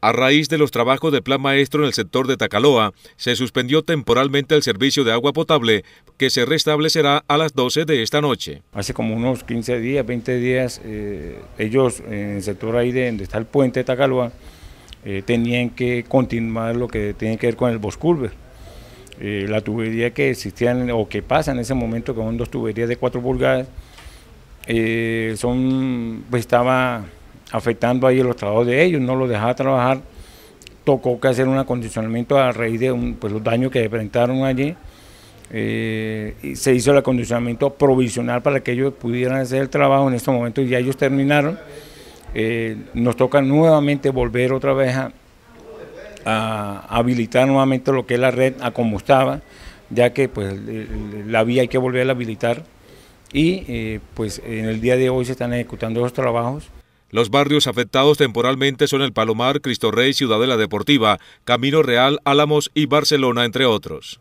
A raíz de los trabajos de plan maestro en el sector de Tacaloa, se suspendió temporalmente el servicio de agua potable que se restablecerá a las 12 de esta noche. Hace como unos 15 días, 20 días, eh, ellos en el sector ahí de donde está el puente de Tacaloa, eh, tenían que continuar lo que tiene que ver con el Bosculver. Eh, la tubería que existían o que pasa en ese momento, que son dos tuberías de 4 pulgadas, son, pues estaba afectando ahí los trabajos de ellos, no los dejaba trabajar, tocó que hacer un acondicionamiento a raíz de pues, los daños que enfrentaron allí, eh, y se hizo el acondicionamiento provisional para que ellos pudieran hacer el trabajo en estos momentos y ya ellos terminaron. Eh, nos toca nuevamente volver otra vez a, habilitar nuevamente lo que es la red a como estaba, ya que pues la vía hay que volver a habilitar y eh, pues en el día de hoy se están ejecutando los trabajos. Los barrios afectados temporalmente son el Palomar, Cristo Rey, Ciudadela Deportiva, Camino Real, Álamos y Barcelona, entre otros.